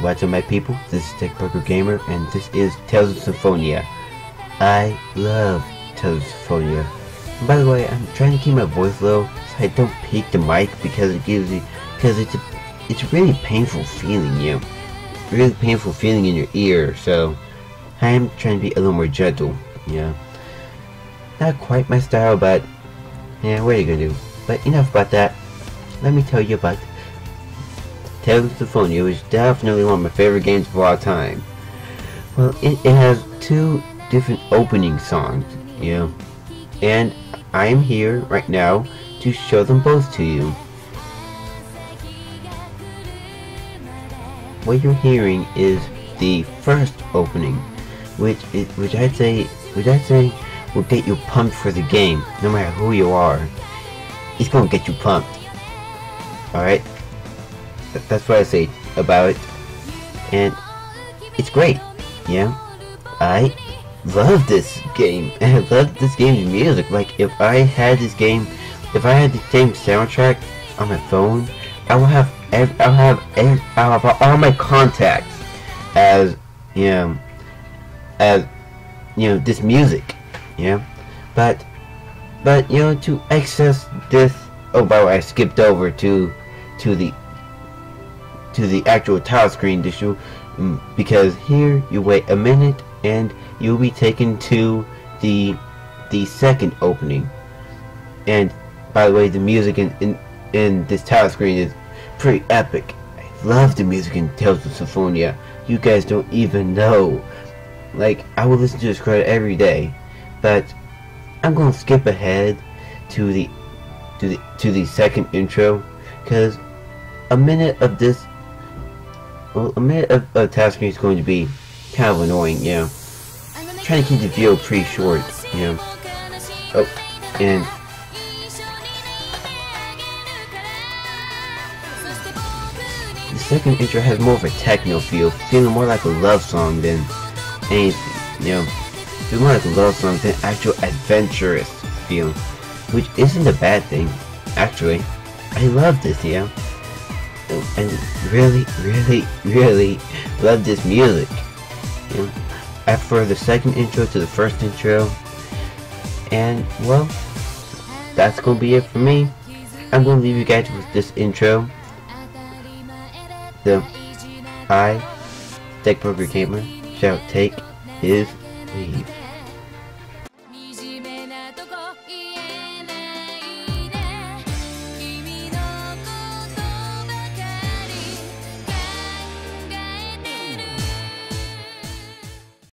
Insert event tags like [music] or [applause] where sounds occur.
What's up my people, this is Steakburger Gamer and this is Tales of Symphonia. I love Tales of Symphonia. And by the way, I'm trying to keep my voice low so I don't peak the mic because it gives you, because it's a, it's a really painful feeling, you know, really painful feeling in your ear, so I am trying to be a little more gentle, yeah. Not quite my style, but yeah, what are you gonna do? But enough about that. Let me tell you about Tales of Symphonia, is definitely one of my favorite games of all time. Well, it, it has two different opening songs, you know, and I am here right now to show them both to you. What you're hearing is the first opening, which is, which I'd say, which I'd say will get you pumped for the game, no matter who you are. It's gonna get you pumped. Alright? Th that's what I say about it. And it's great. Yeah? I love this game. [laughs] I love this game's music. Like, if I had this game, if I had the same soundtrack on my phone, I would have, ev I'll have, ev I'll have all my contacts as, you know, as, you know, this music. Yeah? But, but, you know, to access this, oh, by the way, I skipped over to, to the, to the actual tile screen show, mm, because here you wait a minute and you'll be taken to the the second opening. And by the way, the music in in, in this tile screen is pretty epic. I love the music in Tales of Symphonia. You guys don't even know. Like I will listen to this credit every day, but I'm gonna skip ahead to the to the to the second intro because a minute of this well a minute of, tasking is going to be kind of annoying, you know. Trying to keep the video pretty short, you know. Oh, and the second intro has more of a techno feel, feeling more like a love song than anything, you know. Feeling more like a love song than actual adventurous feel, which isn't a bad thing, actually. I love this, yeah and really, really, really love this music. You know, after the second intro to the first intro, and well, that's gonna be it for me. I'm gonna leave you guys with this intro. The I, Steakburger Gamer, shall take his leave.